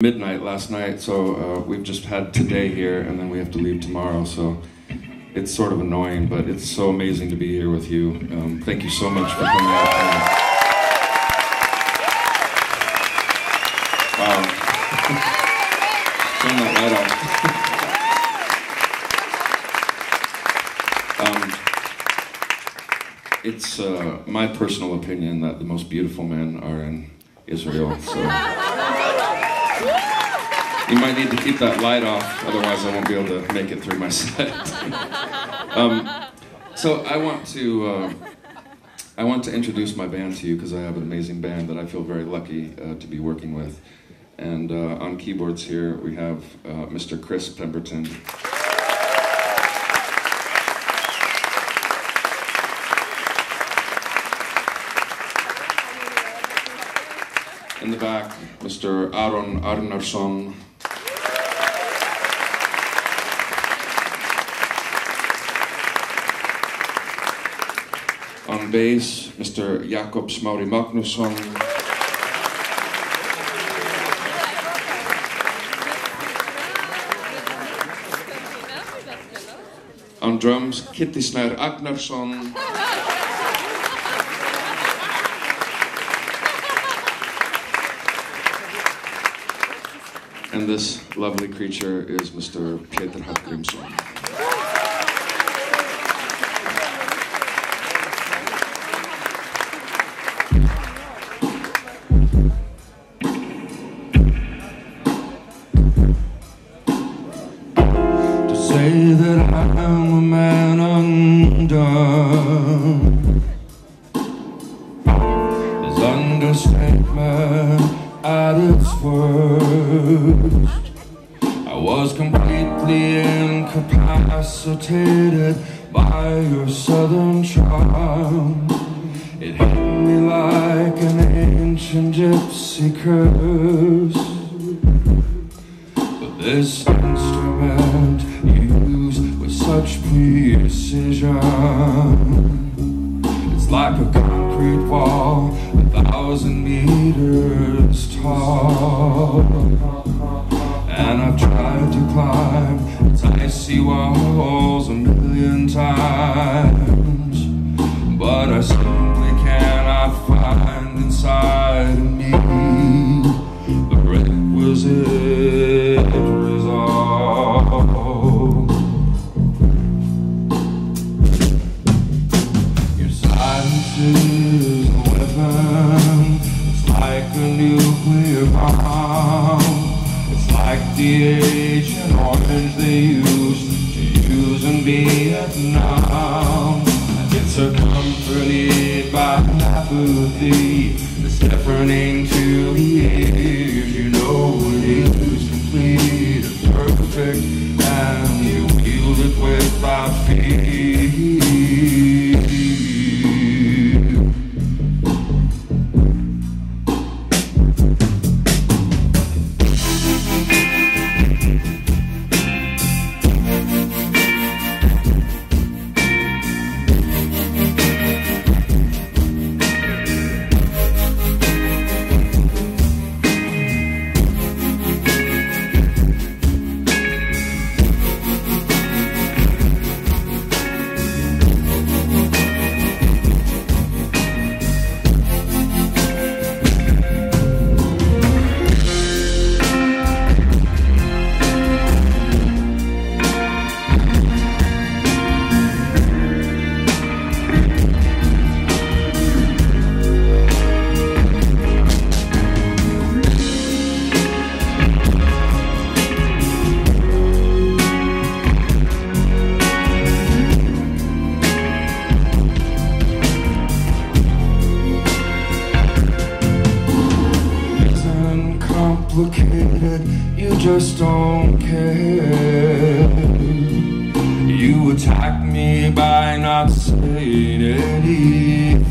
midnight last night, so uh, we've just had today here, and then we have to leave tomorrow. So it's sort of annoying, but it's so amazing to be here with you. Um, thank you so much for coming out. Wow. Turn that light off. um, it's uh, my personal opinion that the most beautiful men are in Israel. So. You might need to keep that light off, otherwise I won't be able to make it through my set. um, so I want to uh, I want to introduce my band to you because I have an amazing band that I feel very lucky uh, to be working with. And uh, on keyboards here we have uh, Mr. Chris Pemberton. In the back, Mr. Aaron Arnarsson. On bass, Mr. Jakob Smári Magnusson. On drums, Kitty Snær Agnarsson. And this lovely creature is Mr. Peter Hallgrímsson. Understatement at its worst. I was completely incapacitated by your southern charm. It hit me like an ancient gypsy curse. But this instrument used with such precision It's like a concrete wall thousand meters tall. And I've tried to climb its icy walls a million times. But I simply cannot find inside of me the requisite like a nuclear bomb. It's like the Agent Orange they used to use in Vietnam. It's accompanied by apathy that's deafening to the ears. You know it is complete and perfect, and you wield it with without fear. Complicated, you just don't care. You attack me by not saying anything.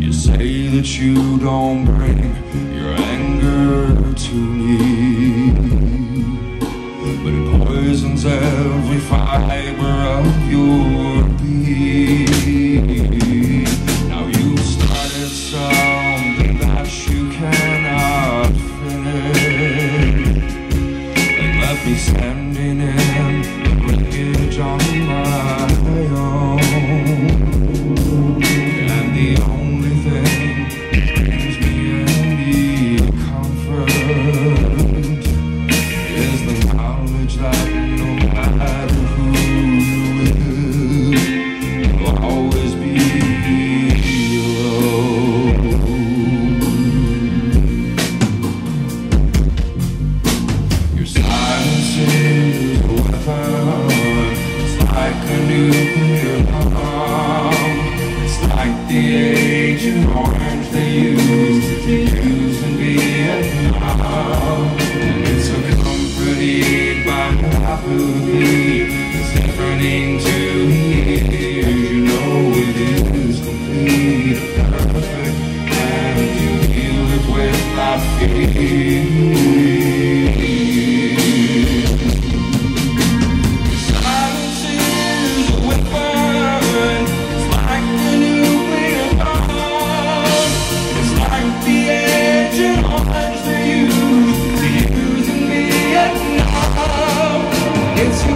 You say that you don't bring your anger to me, but it poisons every fiber be standing in the wreckage on my own. And the only thing that brings me any comfort is the knowledge that Agent Orange they It's